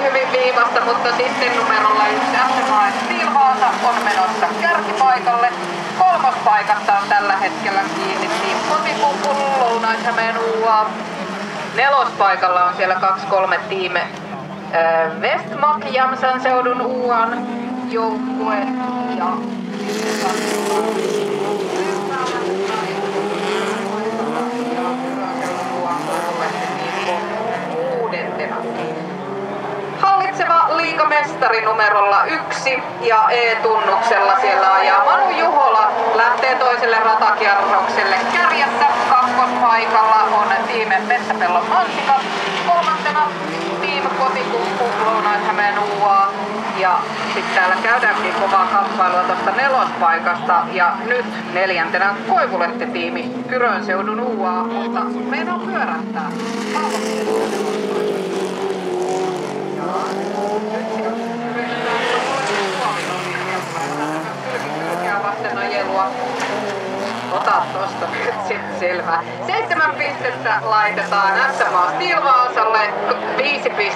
tosi hyvin viivasta, mutta sitten numerolla yksi Asemaen Silvaasa on menossa kärkipaikalle. Kolmospaikassa on tällä hetkellä kiinni Team Kotipumpun Lounais-Hämeen. Nelospaikalla on siellä 2-3 tiime Westmark Jämsän seudun UAN joukkue ja Hallitseva liikamestari numerolla yksi ja E-tunnuksella siellä ajaa Manu Juhola lähtee toiselle ratakierrokselle kärjessä. Kakkospaikalla on tiime Metsäpellon Mansikat. Kolmantena tiim Kotikumppu Lounais-Hämeen UA. Ja sitten täällä käydäänkin kovaa kamppailua tuosta nelospaikasta. Ja nyt neljäntenä Koivulehti-tiimi Kyrön seudun UA. Mutta meidän on pyörähtää. vasten ajelua. Ota tosta selvä. Seitsemän pistettä laitetaan SMA Stilvaasalle, viisi pistettä